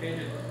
painted